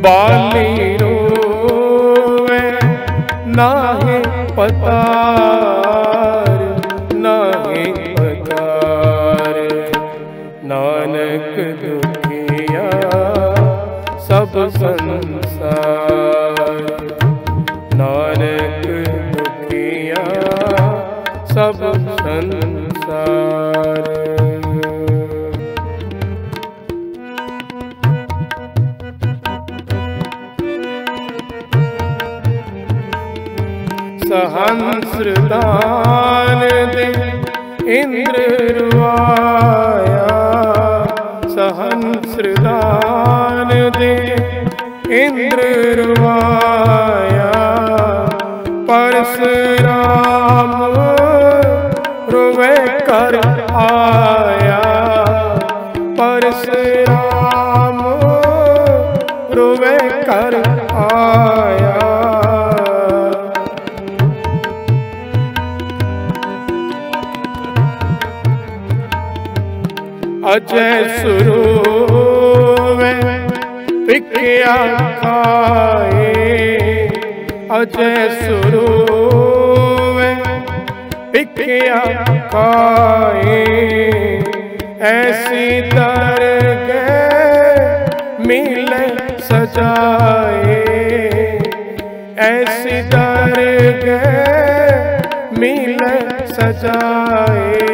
ਬਾਲੀ ਰੋਵੇ ਨਾਹੀ ਪਤਾਰ ਇੰਦਰ ਰਵਾਇਆ ਸਹੰਸਰਦਾਨ ਦੇ ਇੰਦਰ ਰਵਾਇਆ ਪਰਸਰਾਮ अजय सुरूवे पिकिया खाए अजय सुरूवे पिकिया खाए ऐसी दर गए मिल सजाए। ऐसी दर गए मिल सजाए।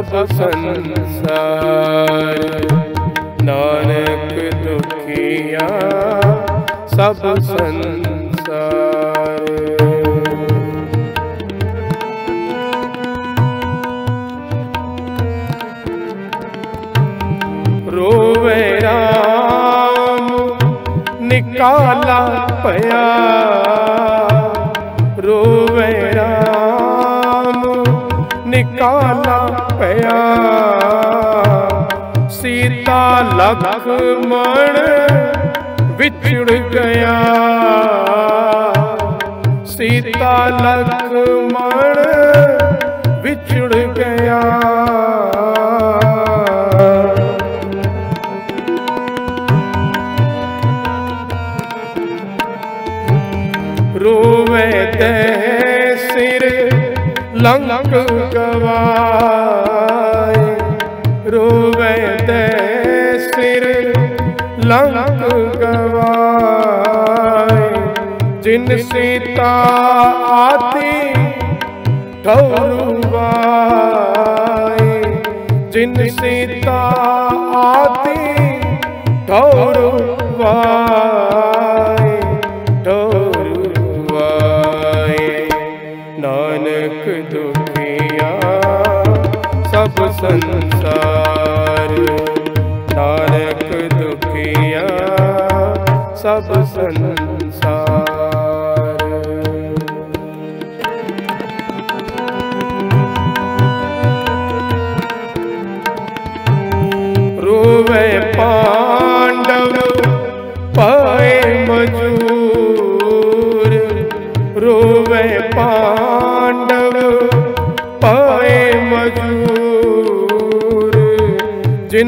ਸਭ ਸੰਸਾਰ ਨਾਨਕ ਦੁਖੀਆ ਸਭ ਸੰਸਾਰ ਰੋਵੇ ਰਾਮ ਨਿਕਾਲਾ ਪਿਆ ਰੋਵੇ ਰਾਮ ਨਿਕਾਲਾ ਪਿਆ ਸੀਤਾ ਲਖਮਣ ਵਿਛੜ ਗਿਆ। ਸੀਤਾ ਲਖਮਣ ਵਿਛੜ ਗਿਆ। ਰੋਵੇ ਤੇ ਸਿਰ ਲੰਕ ਗਵਾ। ਜਿਨ ਸੀਤਾ ਆਤੀ ਠੌਰਵਾਏ ਜਿਨ ਸੀਤਾ ਆਤੀ ਠੌਰਵਾਏ ਠੌਰਵਾਏ ਨਾਨਕ ਦੁਖੀਆ, ਸਭ ਸੰਸਾਰ। ਨਾਨਕ ਦੁਖੀਆ, ਸਭ ਸੰਸਾਰ।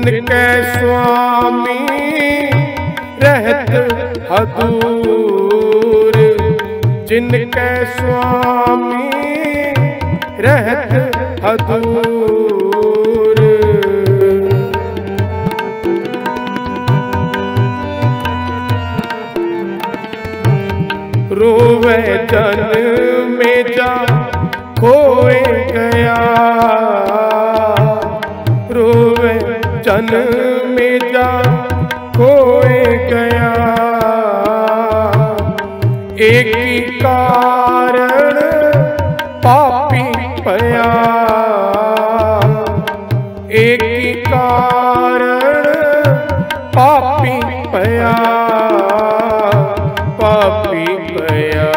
ਜਿਨ ਕੈ ਸੁਆਮੀ ਰਹਿਤ ਹਦੂਰ। ਜਿਨ ਕੈ ਸੁਆਮੀ ਰਹਿਤ ਹਦੂਰ। ਰੋਵੇ ਜਨ ਮੇਜਾ ਖੋਏ चरण में जा खोए गया एक ही कारण पापी पया एक ही कारण पापी पया पापी पया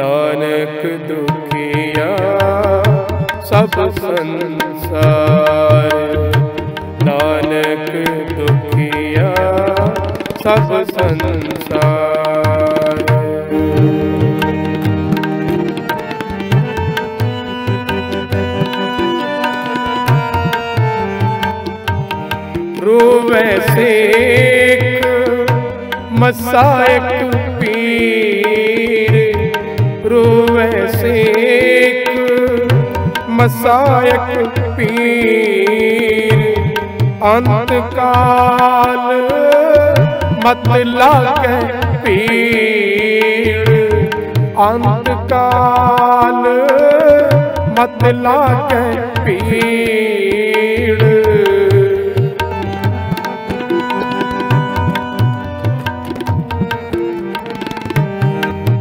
नानक दुखिया सब संसार ਸਭ ਸੰਸਾਰ ਰੋਵੇ ਸੇਖ ਮਸਾਇਕ ਪੀਰ। ਰੋਵੇ ਸੇਖ ਮਸਾਇਕ ਪੀਰ। ਅੰਤ ਕਾਲ ਮਤ ਲਾਗੇ ਪੀੜ। ਅੰਤ ਕਾਲ ਮਤ ਲਾਗੇ ਪੀੜ।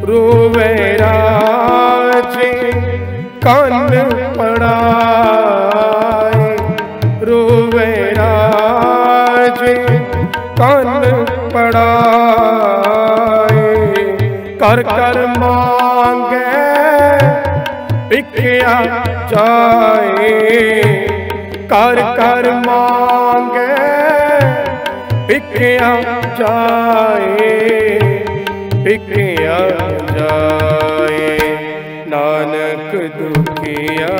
ਰੋਵੇ ਰਾਜੇ ਕੰਨ ਪੜਾਏ। ਰੋਵੇ ਰਾਜੇ ਕੰਨ ਪੜਾਏ। ਕਰ ਕਰ ਮੰਗੇ ਭਿਖਿਆ ਚਾਏ ਕਰ ਕਰ ਮੰਗੇ ਭਿਖਿਆ ਚਾਏ ਭਿਖਿਆ ਜਾਏ। ਨਾਨਕ ਦੁਖੀਆ,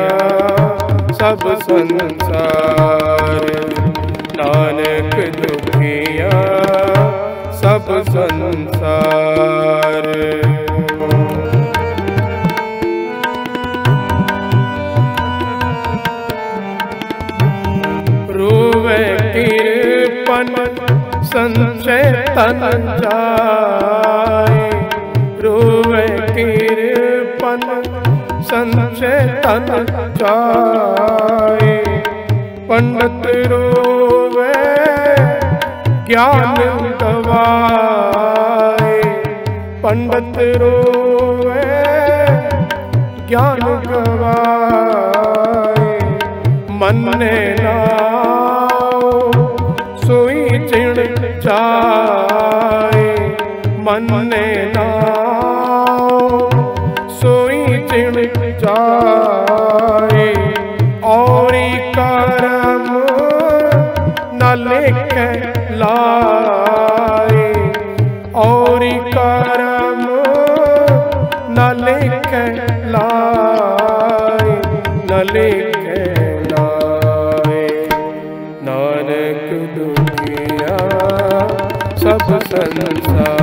ਸਭ ਸੰਸਾਰ। ਨਾਨਕ ਦੁਖੀਆ ਸਭ ਸੰਸਾਰ। ਰੋਵੇ ਕਿਰਪਨ ਸੰਚੇ ਤਨ ਜਾਏ। ਰੋਵੇ ਕਿਰਪਨ ਸੰਚੇ ਤਨ ਜਾਏ। ਪੰਡਤ ਰੋਵੇ ਗਿਆਨ ਗਵਾਏ ਪੰਡਤ ਰੋਵੇ ਗਿਆਨ ਗਵਾਏ ਮੰਨੇ ਨਾਉ ਸਭ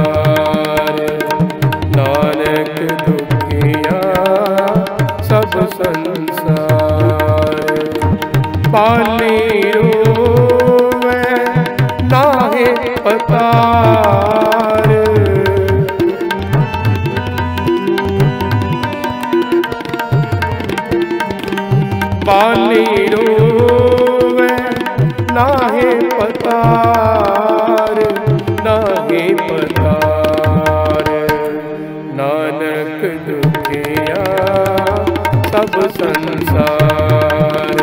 ਸੰਸਾਰ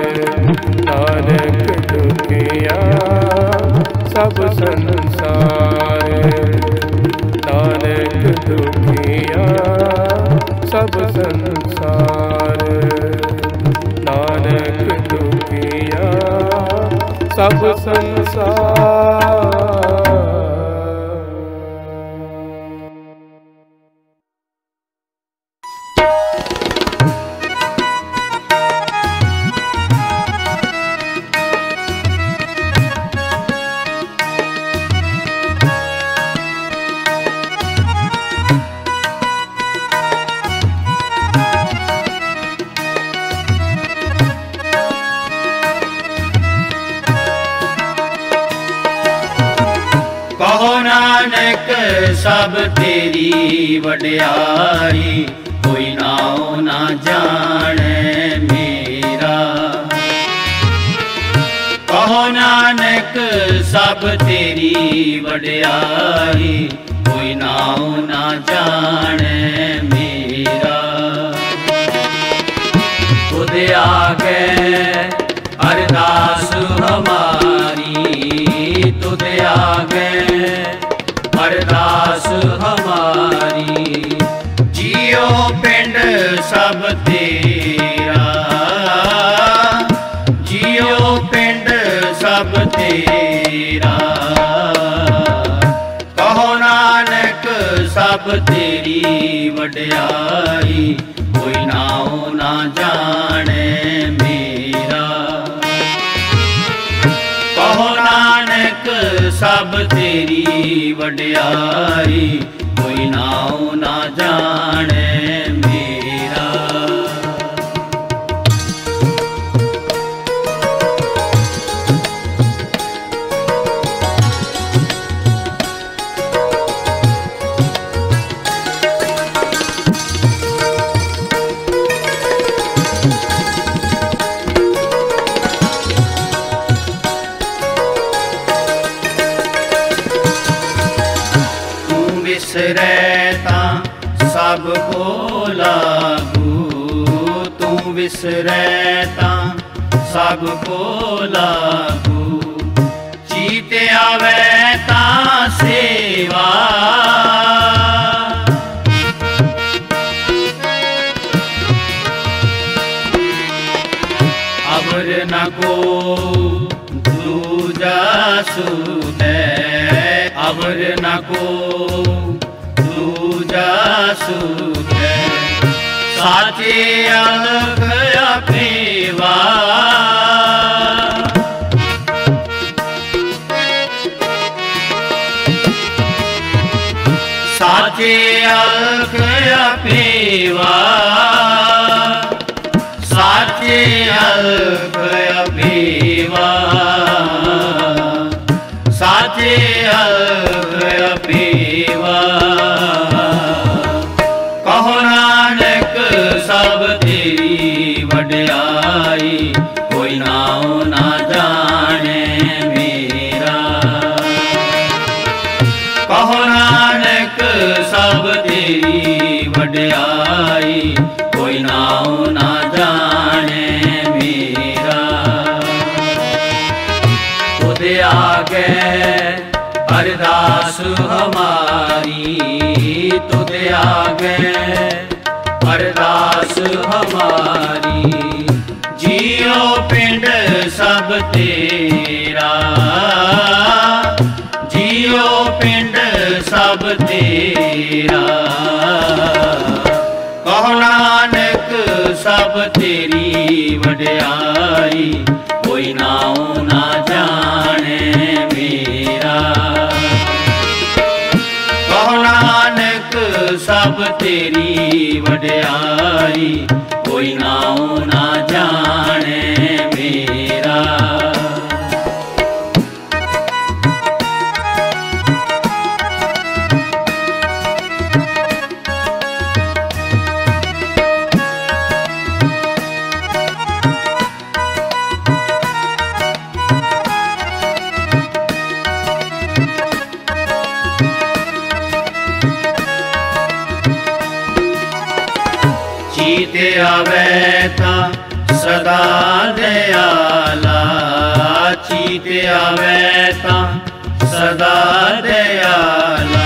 ਨਾਨਕ ਦੁਖਿਆ ਸਭ ਸੰਸਾਰ ਨਾਨਕ ਦੁਖਿਆ ਸਭ ਸੰਸਾਰ ਨਾਨਕ ਦੁਖੀਆ ਸਭ ਸੰਸਾਰ। ਸਭ ਤੇਰੀ ਵਡਿਆਈ, ਕੋਈ ਨਾਉ ਨਾ ਜਾਣੇ ਮੇਰਾ। ਕਹੋ ਨਾਨਕ, ਸਭ ਤੇਰੀ ਵਡਿਆਈ, ਕੋਈ ਨਾਉ ਨਾ ਵਿਸਰੈ ਤਾਂ ਸਭ ਕੋ ਲਾਗੂ। ਤੂੰ ਵਿਸਰੈ ਤਾਂ ਸਭ ਕੋ ਲਾਗੂ। ਚੀਤ ਆਵੇ ਤਾਂ ਸੇਵਾ। ਅਮਰ ਨ ਕੋ ਦੂਜਾ ਸੁਨੈ। ਅਮਰ ਨ ਕੋ ਦੂਜਾ ਸਾਚੇ ਅਲਖ ਆਪੇਵਾ ਸਾਚੇ ਅਲਖ ਆਪੇਵਾ ਸਾਚੇ ਅਲਖ ਅਪੀਵਾ ਸਾਚੇ ਅਲਖ ਵਡਿਆਈ ਕੋਈ ਨਾਉ ਨਾ ਜਾਣੇ ਮੇਰਾ। ਤੁਧ ਆਗੇ ਅਰਦਾਸ ਹਮਾਰੀ ਤੁਧ ਆਗੇ ਅਰਦਾਸ ਹਮਾਰੀ। ਜੀਓ ਪਿੰਡ ਸਭ ਤੇਰਾ। ਜੀਓ ਪਿੰਡ ਸਭ ਤੇਰਾ। ਸਭ ਤੇਰੀ ਵਡਿਆਈ, ਕੋਈ ਨਾਉ ਨਾ ਜਾਣੇ ਮੇਰਾ। ਕਹੋ ਨਾਨਕ, ਸਭ ਤੇਰੀ ਵਡਿਆਈ, ਕੋਈ ਨਾਉ ਨਾ ਚੀਤ ਆਵੇ ਤਾਂ ਸਦਾ ਦਿਆਲਾ ਚੀਤ ਆਵੇ ਤਾਂ ਸਦਾ ਦਿਆਲਾ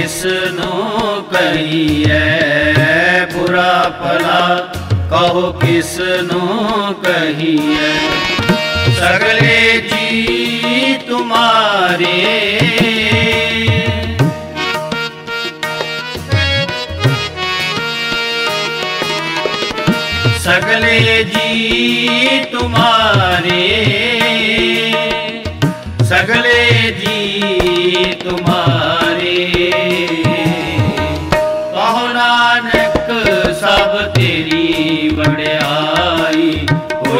ਤਿਸ ਨੂੰ ਕਹੀਐ ਬੁਰਾ ਭਲਾ, ਕਹੋ ਕਿਸ ਨੂੰ ਕਹੀਐ? ਸਗਲੇ ਜੀ ਤੁਮਾਰੇ ਸਗਲੇ ਜੀ ਤੁਮਾਰੇ ਸਗਲੇ ਜੀ ਤੁਮਾਰੇ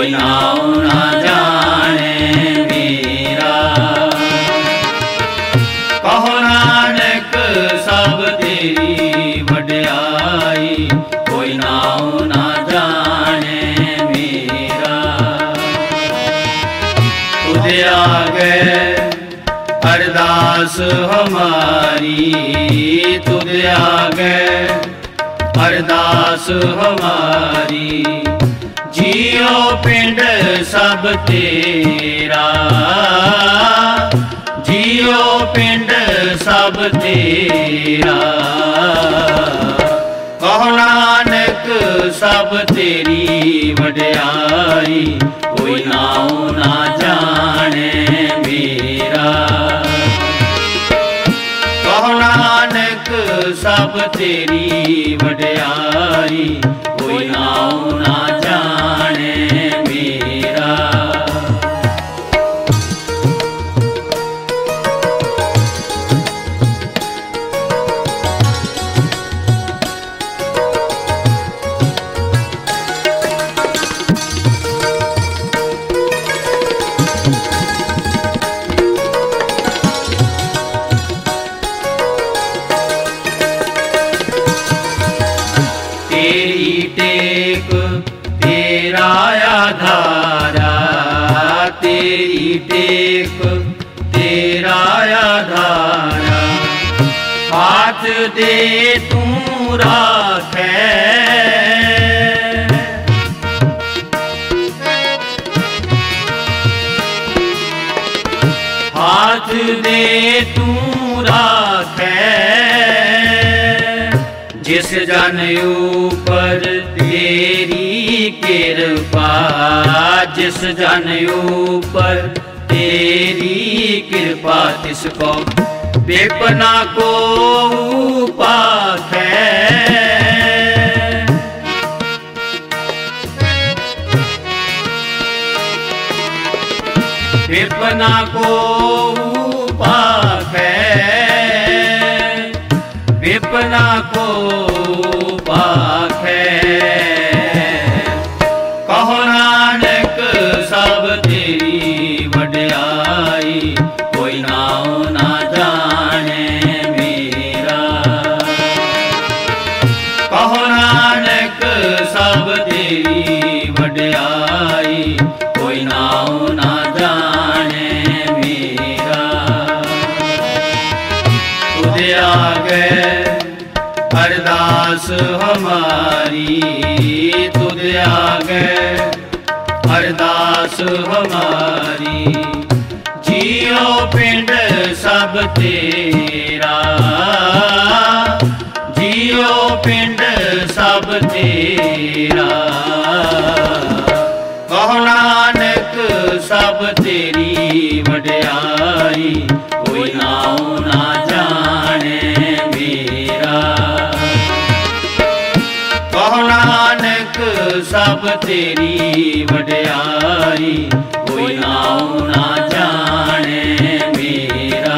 ਕੋਈ ਨਾਉ ਨਾ ਜਾਣੇ ਵੀਰਾ। ਕਹੋ ਨਾਨਕ, ਸਭ ਤੇਰੀ ਵਡਿਆਈ। ਕੋਈ ਨਾਉ ਨਾ ਜਾਣੇ ਵੀਰਾ। ਤੁਧੇ ਆਗੇ ਅਰਦਾਸ ਹਮਾਰੀ ਤੁਧ ਆਗੇ ਅਰਦਾਸ ਹਮਾਰੀ। ਜੀਉ ਪਿੰਡ ਸਭ ਤੇਰਾ। ਜੀਉ ਪਿੰਡ ਸਭ ਤੇਰਾ। ਕਹੋ ਨਾਨਕ ਸਭ ਤੇਰੀ ਵਡਿਆਈ, ਕੋਈ ਨਾਉ ਨਾ ਜਾਣੇ ਮੇਰਾ। ਕਹੋ ਨਾਨਕ ਸਭ ਤੇਰੀ ਵਡਿਆਈ, ਕੋਈ ਨਾਉ ਨਾ साथ दे तू राख। हाथ दे तू राख। जिस जन ऊपर तेरी कृपा जिस जन ऊपर तेरी कृपा तिसको ਕੋ ਬੇਪਨਾ ਕੋ ਪਾਖੈ। ਵਿਪਨਾ ਕੋ ਪਾਖੈ। ਵਿਪਨਾ ਤੁਧ ਆਗੇ ਅਰਦਾਸ ਹਮਾਰੀ। ਜੀਉ ਪਿੰਡ ਸਭ ਤੇਰਾ। ਜੀਉ ਪਿੰਡ ਸਭ ਤੇਰਾ। ਕਹੋ ਨਾਨਕ ਸਭ ਤੇਰੀ ਵਡਿਆਈ, ਕੋਈ ਨਾਉ ਨਾ ਸਭ ਤੇਰੀ ਵਡਿਆਈ ਕੋਈ ਨਾਉ ਨਾ ਜਾਣੇ ਮੇਰਾ।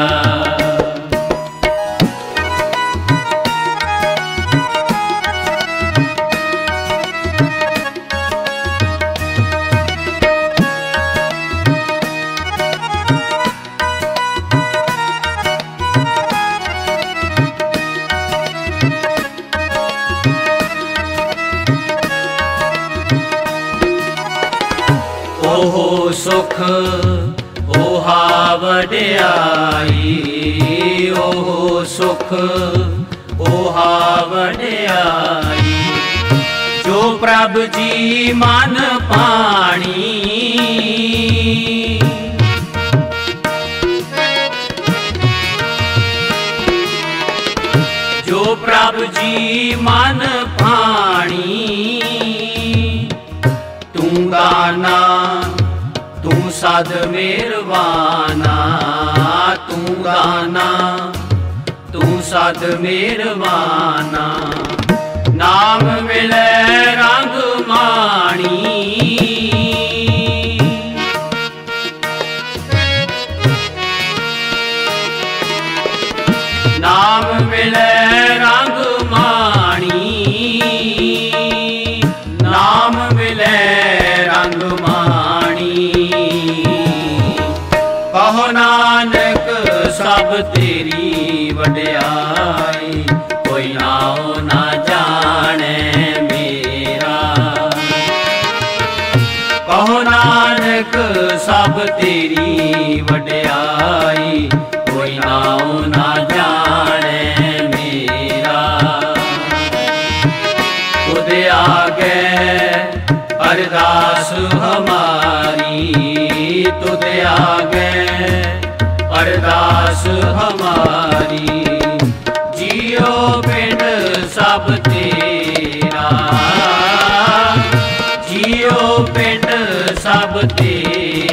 ਪ੍ਰਭ ਜੀ ਮਨ ਪਾਣੀ। ਜੋ ਪ੍ਰਭ ਜੀ ਮਨ ਪਾਣੀ, ਤੂੰ ਦਾਨਾ, ਤੂੰ ਸਦ ਮਿਹਰਵਾਨਾ ਤੂੰ ਦਾਨਾ, ਤੂੰ ਸਦ ਮਿਹਰਵਾਨਾ ਨਾਮ ਮਿਲੇ ਵਡਿਆਈ, ਕੋਈ ਜਾਣੇ ਮੇਰਾ। ਕਹੋ ਨਾਨਕ, ਸਭ ਤੇਰੀ ਵਡਿਆਈ, ਕੋਈ ਜਾਣੇ ਮੇਰਾ। ਤੁਦੇ ਆਗੇ, ਅਰਦਾਸ ਹਮਾਰੀ ਤੁਦੇ ਆਗੇ ਹਮਾਰੀ। ਸਭ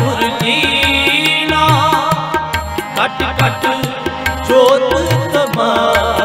ਧੁਰ ਦੀਨਾ। ਕਟ ਕਟ ਜੋਤ ਤਮਾ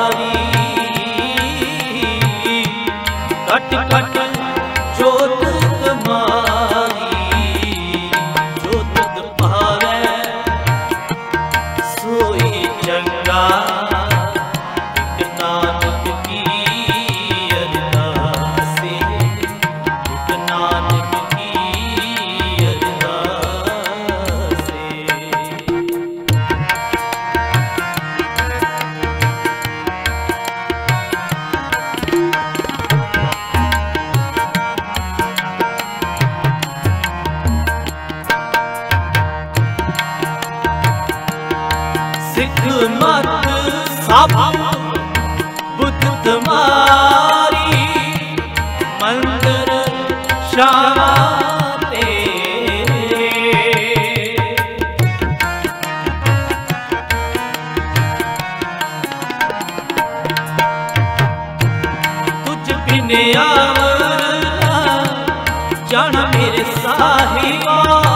ਸਾਹਿਬਾ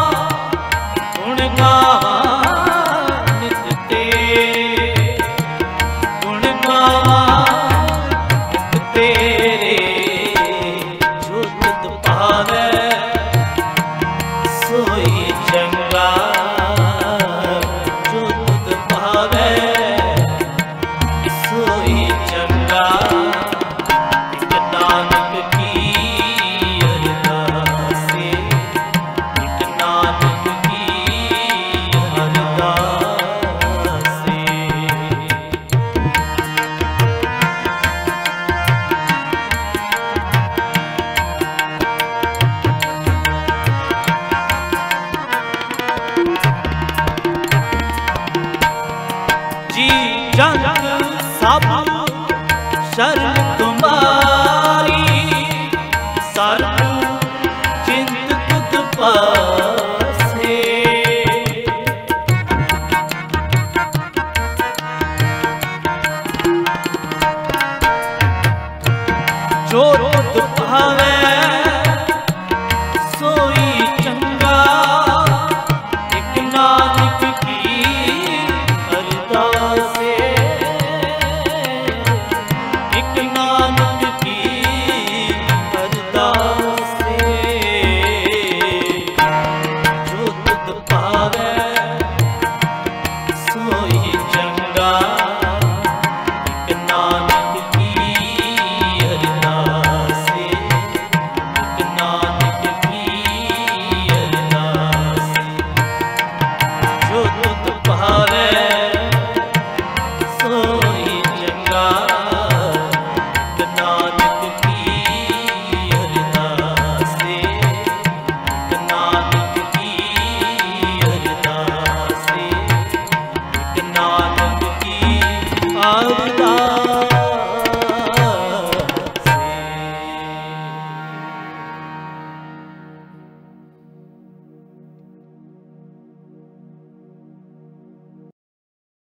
ਜੋ ਤੁਧ ਭਾਵੇ